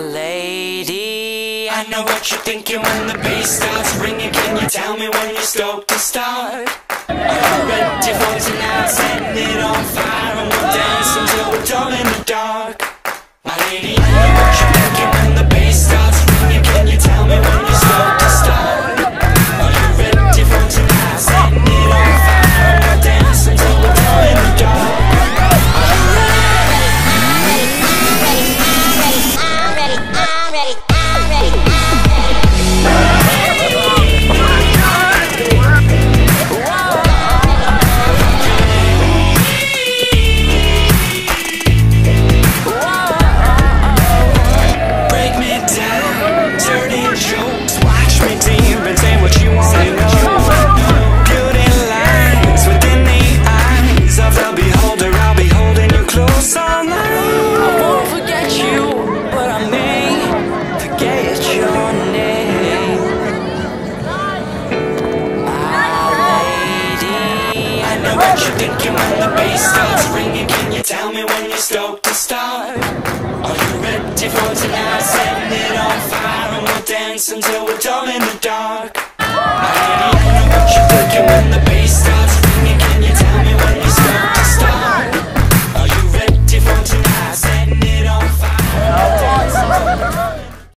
lady. I know what you're thinking when the bass starts ringing. Can you tell me when you're stoked to start? Are ready for tonight? Setting it on fire and we'll dance until we're dumb in the dark. My lady, I know what you're know what you're thinking when the bass starts ringing. Can you tell me when you're stoked to start? Are you ready for tonight? Setting it on fire and we'll dance until we're dumb in the dark. I know what you're thinking when the bass starts